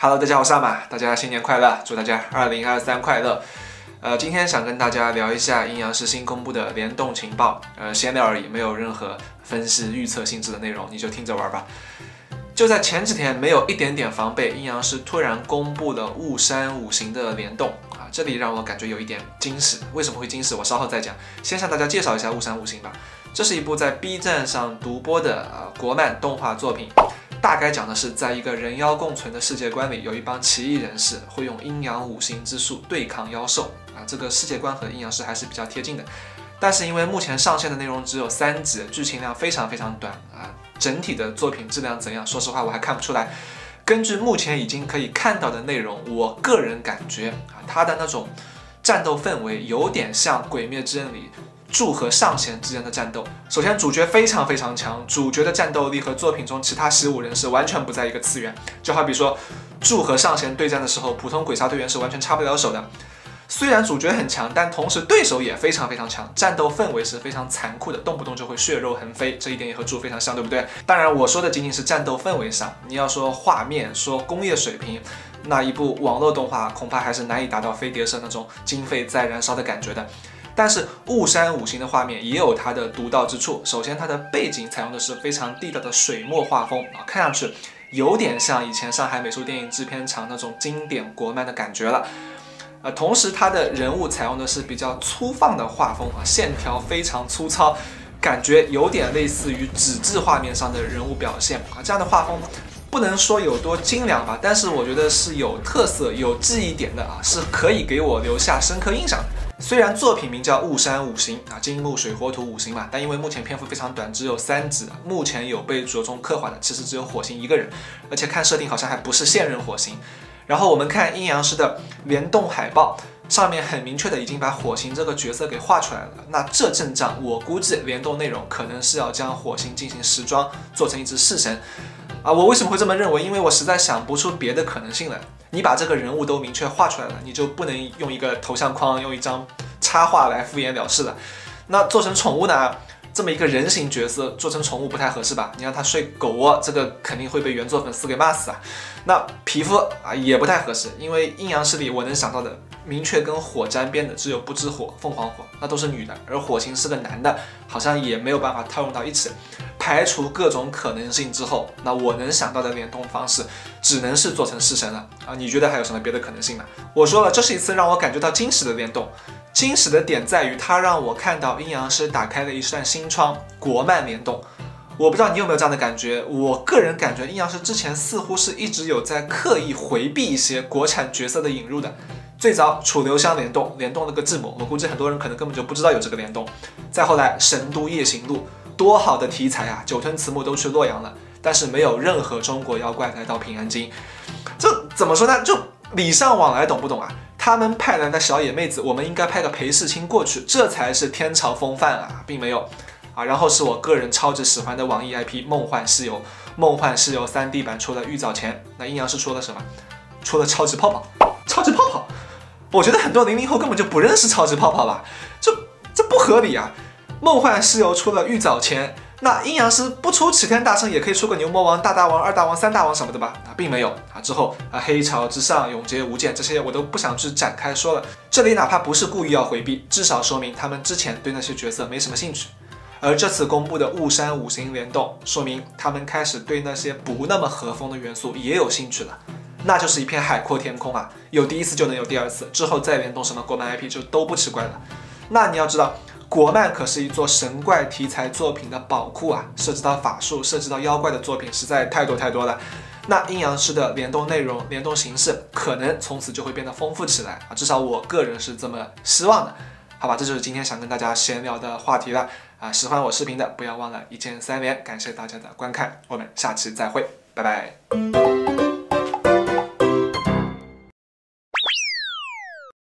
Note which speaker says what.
Speaker 1: Hello，大家好，我是阿马，大家新年快乐，祝大家二零二三快乐。呃，今天想跟大家聊一下阴阳师新公布的联动情报，呃，闲聊而已，没有任何分析预测性质的内容，你就听着玩吧。就在前几天，没有一点点防备，阴阳师突然公布了雾山五行的联动啊，这里让我感觉有一点惊喜。为什么会惊喜？我稍后再讲。先向大家介绍一下雾山五行吧。这是一部在 B 站上独播的呃国漫动画作品。大概讲的是，在一个人妖共存的世界观里，有一帮奇异人士会用阴阳五行之术对抗妖兽啊。这个世界观和阴阳师还是比较贴近的。但是因为目前上线的内容只有三集，剧情量非常非常短啊，整体的作品质量怎样？说实话我还看不出来。根据目前已经可以看到的内容，我个人感觉啊，它的那种战斗氛围有点像《鬼灭之刃》里。柱和上弦之间的战斗，首先主角非常非常强，主角的战斗力和作品中其他习武人士完全不在一个次元。就好比说，柱和上弦对战的时候，普通鬼杀队员是完全插不了手的。虽然主角很强，但同时对手也非常非常强，战斗氛围是非常残酷的，动不动就会血肉横飞。这一点也和柱非常像，对不对？当然，我说的仅仅是战斗氛围上，你要说画面，说工业水平，那一部网络动画恐怕还是难以达到飞碟社那种经费在燃烧的感觉的。但是雾山五行的画面也有它的独到之处。首先，它的背景采用的是非常地道的水墨画风啊，看上去有点像以前上海美术电影制片厂那种经典国漫的感觉了。呃，同时它的人物采用的是比较粗放的画风啊，线条非常粗糙，感觉有点类似于纸质画面上的人物表现啊。这样的画风不能说有多精良吧，但是我觉得是有特色、有记忆点的啊，是可以给我留下深刻印象的。虽然作品名叫雾山五行啊，金木水火土五行嘛，但因为目前篇幅非常短，只有三集，目前有被着重刻画的其实只有火星一个人，而且看设定好像还不是现任火星。然后我们看阴阳师的联动海报，上面很明确的已经把火星这个角色给画出来了。那这阵仗我估计联动内容可能是要将火星进行时装，做成一只式神。啊，我为什么会这么认为？因为我实在想不出别的可能性来。你把这个人物都明确画出来了，你就不能用一个头像框、用一张插画来敷衍了事了。那做成宠物呢？这么一个人形角色做成宠物不太合适吧？你让它睡狗窝，这个肯定会被原作粉丝给骂死啊。那皮肤啊也不太合适，因为阴阳师里我能想到的明确跟火沾边的只有不知火、凤凰火，那都是女的，而火星是个男的，好像也没有办法套用到一起。排除各种可能性之后，那我能想到的联动方式只能是做成式神了啊！你觉得还有什么别的可能性吗？我说了，这是一次让我感觉到惊喜的联动。惊喜的点在于，它让我看到阴阳师打开了一扇新窗——国漫联动。我不知道你有没有这样的感觉？我个人感觉，阴阳师之前似乎是一直有在刻意回避一些国产角色的引入的。最早楚留香联动，联动了个字母，我估计很多人可能根本就不知道有这个联动。再后来，神都夜行录。多好的题材啊！九吞慈母都去洛阳了，但是没有任何中国妖怪来到平安京，这怎么说呢？就礼尚往来，懂不懂啊？他们派来的小野妹子，我们应该派个裴世清过去，这才是天朝风范啊，并没有啊。然后是我个人超级喜欢的网易 IP《梦幻西游》，《梦幻西游》3D 版出了预早前，那阴阳师出了什么？出了超级泡泡，超级泡泡。我觉得很多零零后根本就不认识超级泡泡吧？这这不合理啊！梦幻西游出了玉藻前，那阴阳师不出齐天大圣也可以出个牛魔王、大大王、二大王、三大王什么的吧？啊，并没有啊。之后啊，黑潮之上、永劫无间这些我都不想去展开说了。这里哪怕不是故意要回避，至少说明他们之前对那些角色没什么兴趣。而这次公布的雾山五行联动，说明他们开始对那些不那么和风的元素也有兴趣了。那就是一片海阔天空啊！有第一次就能有第二次，之后再联动什么国漫 IP 就都不奇怪了。那你要知道。国漫可是一座神怪题材作品的宝库啊，涉及到法术、涉及到妖怪的作品实在太多太多了。那阴阳师的联动内容、联动形式，可能从此就会变得丰富起来啊，至少我个人是这么希望的。好吧，这就是今天想跟大家闲聊的话题了啊！喜欢我视频的，不要忘了一键三连，感谢大家的观看，我们下期再会，拜拜。